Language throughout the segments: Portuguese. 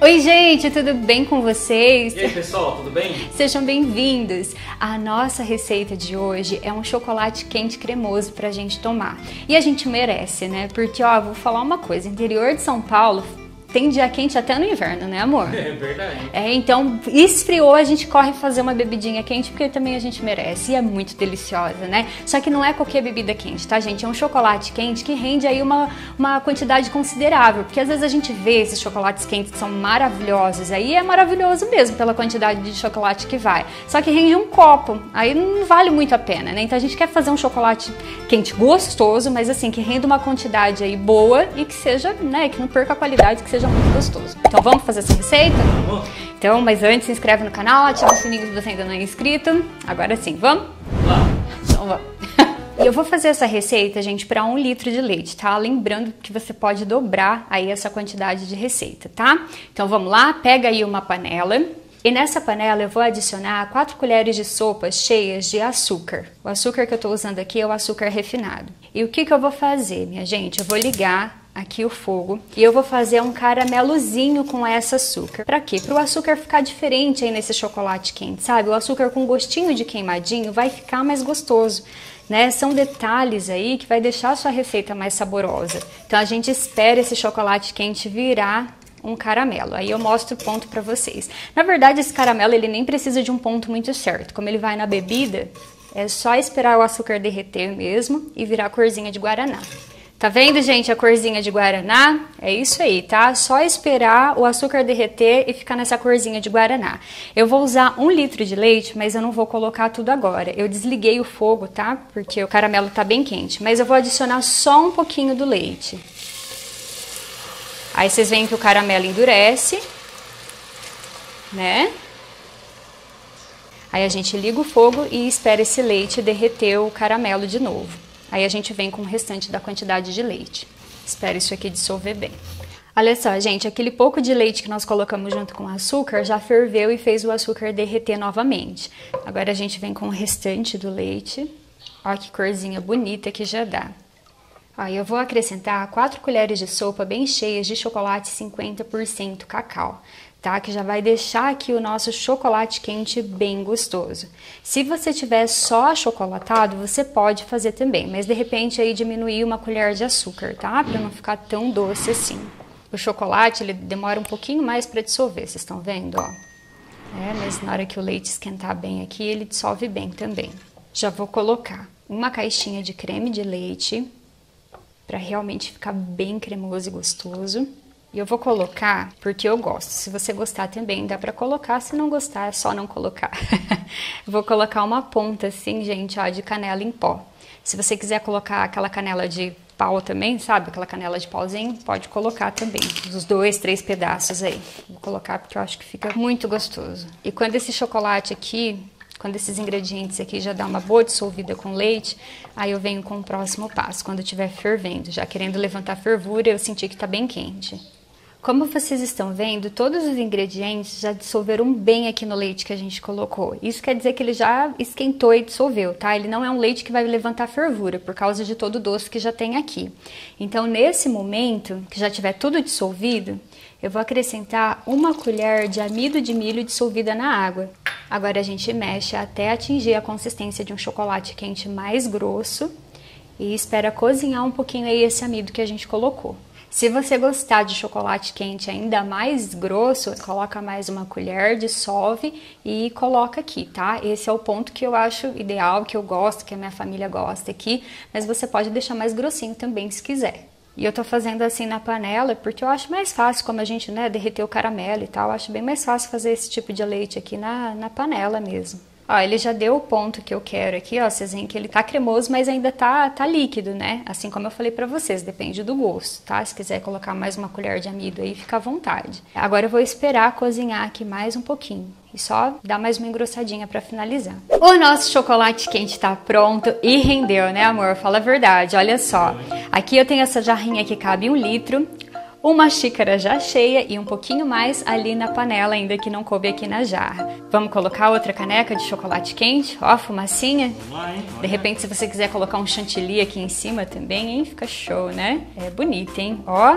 Oi, gente, tudo bem com vocês? E aí, pessoal, tudo bem? Sejam bem-vindos. A nossa receita de hoje é um chocolate quente cremoso pra gente tomar. E a gente merece, né? Porque, ó, vou falar uma coisa: interior de São Paulo tem dia quente até no inverno, né, amor? É verdade. É, então esfriou, a gente corre fazer uma bebidinha quente porque também a gente merece e é muito deliciosa, né? Só que não é qualquer bebida quente, tá, gente? É um chocolate quente que rende aí uma, uma quantidade considerável, porque às vezes a gente vê esses chocolates quentes que são maravilhosos, aí é maravilhoso mesmo pela quantidade de chocolate que vai. Só que rende um copo, aí não vale muito a pena, né? Então a gente quer fazer um chocolate quente gostoso, mas assim, que renda uma quantidade aí boa e que seja, né, que não perca a qualidade, que seja seja muito gostoso. Então vamos fazer essa receita? Então, mas antes se inscreve no canal, ativa o sininho se você ainda não é inscrito. Agora sim, vamos? Então vamos. E eu vou fazer essa receita, gente, para um litro de leite, tá? Lembrando que você pode dobrar aí essa quantidade de receita, tá? Então vamos lá, pega aí uma panela, e nessa panela eu vou adicionar 4 colheres de sopa cheias de açúcar. O açúcar que eu estou usando aqui é o açúcar refinado. E o que, que eu vou fazer, minha gente? Eu vou ligar aqui o fogo e eu vou fazer um caramelozinho com essa açúcar. Para quê? Para o açúcar ficar diferente aí nesse chocolate quente, sabe? O açúcar com gostinho de queimadinho vai ficar mais gostoso. Né? São detalhes aí que vai deixar a sua receita mais saborosa. Então a gente espera esse chocolate quente virar um caramelo. Aí eu mostro o ponto para vocês. Na verdade, esse caramelo ele nem precisa de um ponto muito certo. Como ele vai na bebida, é só esperar o açúcar derreter mesmo e virar corzinha de guaraná. Tá vendo, gente, a corzinha de guaraná? É isso aí, tá? Só esperar o açúcar derreter e ficar nessa corzinha de guaraná. Eu vou usar um litro de leite, mas eu não vou colocar tudo agora. Eu desliguei o fogo, tá? Porque o caramelo tá bem quente. Mas eu vou adicionar só um pouquinho do leite. Aí vocês veem que o caramelo endurece, né? Aí a gente liga o fogo e espera esse leite derreter o caramelo de novo. Aí a gente vem com o restante da quantidade de leite. Espero isso aqui dissolver bem. Olha só, gente, aquele pouco de leite que nós colocamos junto com o açúcar já ferveu e fez o açúcar derreter novamente. Agora a gente vem com o restante do leite. Olha que corzinha bonita que já dá. Aí eu vou acrescentar 4 colheres de sopa bem cheias de chocolate 50% cacau tá? Que já vai deixar aqui o nosso chocolate quente bem gostoso. Se você tiver só achocolatado, você pode fazer também, mas de repente aí diminuir uma colher de açúcar, tá? Para não ficar tão doce assim. O chocolate ele demora um pouquinho mais para dissolver, vocês estão vendo, ó? É, mas na hora que o leite esquentar bem aqui, ele dissolve bem também. Já vou colocar uma caixinha de creme de leite para realmente ficar bem cremoso e gostoso. E eu vou colocar porque eu gosto. Se você gostar também, dá para colocar. Se não gostar, é só não colocar. vou colocar uma ponta assim, gente, ó, de canela em pó. Se você quiser colocar aquela canela de pau também, sabe? Aquela canela de pauzinho, pode colocar também. Os dois, três pedaços aí. Vou colocar porque eu acho que fica muito gostoso. E quando esse chocolate aqui quando esses ingredientes aqui já dá uma boa dissolvida com leite, aí eu venho com o próximo passo, quando estiver fervendo, já querendo levantar fervura, eu senti que está bem quente. Como vocês estão vendo, todos os ingredientes já dissolveram bem aqui no leite que a gente colocou. Isso quer dizer que ele já esquentou e dissolveu, tá? Ele não é um leite que vai levantar fervura por causa de todo o doce que já tem aqui. Então, nesse momento, que já tiver tudo dissolvido, eu vou acrescentar uma colher de amido de milho dissolvida na água. Agora a gente mexe até atingir a consistência de um chocolate quente mais grosso e espera cozinhar um pouquinho aí esse amido que a gente colocou. Se você gostar de chocolate quente ainda mais grosso, coloca mais uma colher, dissolve e coloca aqui, tá? Esse é o ponto que eu acho ideal, que eu gosto, que a minha família gosta aqui, mas você pode deixar mais grossinho também se quiser. E eu tô fazendo assim na panela porque eu acho mais fácil, como a gente, né, derreteu o caramelo e tal, acho bem mais fácil fazer esse tipo de leite aqui na, na panela mesmo. Ó, ele já deu o ponto que eu quero aqui, ó, vocês veem que ele tá cremoso, mas ainda tá, tá líquido, né? Assim como eu falei pra vocês, depende do gosto, tá? Se quiser colocar mais uma colher de amido aí, fica à vontade. Agora eu vou esperar cozinhar aqui mais um pouquinho. E só dar mais uma engrossadinha para finalizar. O nosso chocolate quente tá pronto e rendeu, né, amor? Fala a verdade, olha só. Aqui eu tenho essa jarrinha que cabe um litro uma xícara já cheia e um pouquinho mais ali na panela, ainda que não coube aqui na jarra. Vamos colocar outra caneca de chocolate quente, ó, fumacinha. De repente, se você quiser colocar um chantilly aqui em cima também, hein, fica show, né? É bonito, hein? Ó,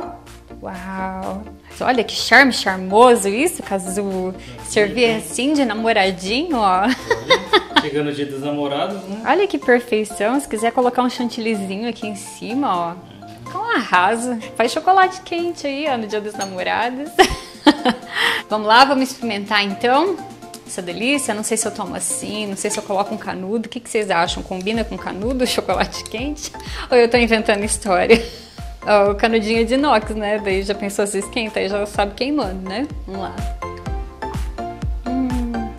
uau! Olha que charme charmoso isso, Cazu. Servir assim de namoradinho, ó. Chegando o dia dos namorados, né? Olha que perfeição. Se quiser colocar um chantillyzinho aqui em cima, ó. Um arraso. Faz chocolate quente aí, ó, no dia dos namorados. vamos lá, vamos experimentar então essa delícia. Não sei se eu tomo assim, não sei se eu coloco um canudo. O que, que vocês acham? Combina com canudo, chocolate quente? Ou eu tô inventando história? o canudinho de inox, né? Daí já pensou se esquenta, aí já sabe queimando, né? Vamos lá. Hum.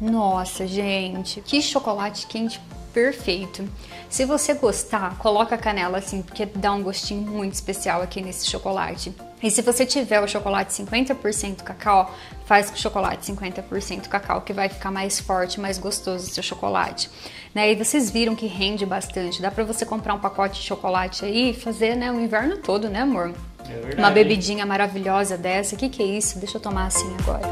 Nossa, gente, que chocolate quente perfeito. Se você gostar, coloca canela assim, porque dá um gostinho muito especial aqui nesse chocolate. E se você tiver o chocolate 50% cacau, faz com chocolate 50% cacau, que vai ficar mais forte, mais gostoso o seu chocolate. Né? E vocês viram que rende bastante. Dá para você comprar um pacote de chocolate aí e fazer né, o inverno todo, né, amor? É verdade. Uma bebidinha maravilhosa dessa. O que, que é isso? Deixa eu tomar assim agora.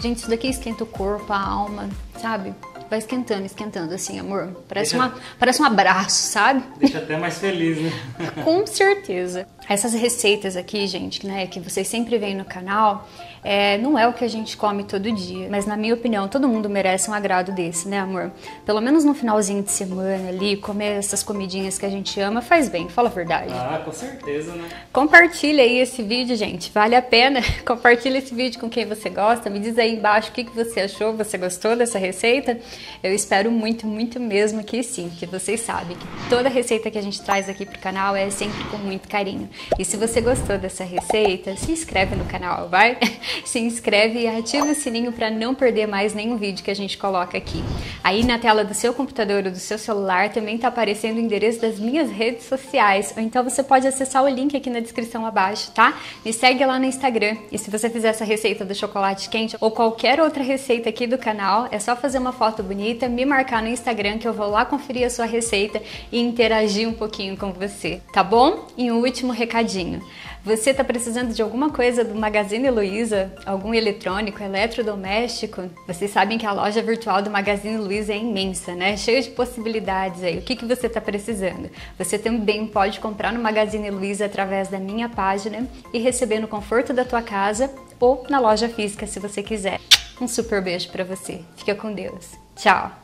Gente, isso daqui esquenta o corpo, a alma, sabe? Vai esquentando, esquentando, assim, amor. Parece, Deixa... uma, parece um abraço, sabe? Deixa até mais feliz, né? Com certeza. Essas receitas aqui, gente, né, que vocês sempre veem no canal, é, não é o que a gente come todo dia. Mas na minha opinião, todo mundo merece um agrado desse, né, amor? Pelo menos no finalzinho de semana ali, comer essas comidinhas que a gente ama faz bem, fala a verdade. Ah, com certeza, né? Compartilha aí esse vídeo, gente. Vale a pena. Compartilha esse vídeo com quem você gosta. Me diz aí embaixo o que, que você achou. Você gostou dessa receita? Eu espero muito, muito mesmo que sim, que vocês sabem que toda receita que a gente traz aqui pro canal é sempre com muito carinho. E se você gostou dessa receita, se inscreve no canal, vai? se inscreve e ativa o sininho para não perder mais nenhum vídeo que a gente coloca aqui. Aí na tela do seu computador ou do seu celular também está aparecendo o endereço das minhas redes sociais, ou então você pode acessar o link aqui na descrição abaixo, tá? Me segue lá no Instagram. E se você fizer essa receita do chocolate quente ou qualquer outra receita aqui do canal, é só fazer uma foto bonita, me marcar no Instagram que eu vou lá conferir a sua receita e interagir um pouquinho com você, tá bom? E um último recadinho. Você está precisando de alguma coisa do Magazine Luiza, algum eletrônico, eletrodoméstico? Vocês sabem que a loja virtual do Magazine Luiza é imensa, né? Cheia de possibilidades aí. O que, que você está precisando? Você também pode comprar no Magazine Luiza através da minha página e receber no conforto da tua casa ou na loja física se você quiser. Um super beijo para você. Fica com Deus. Tchau.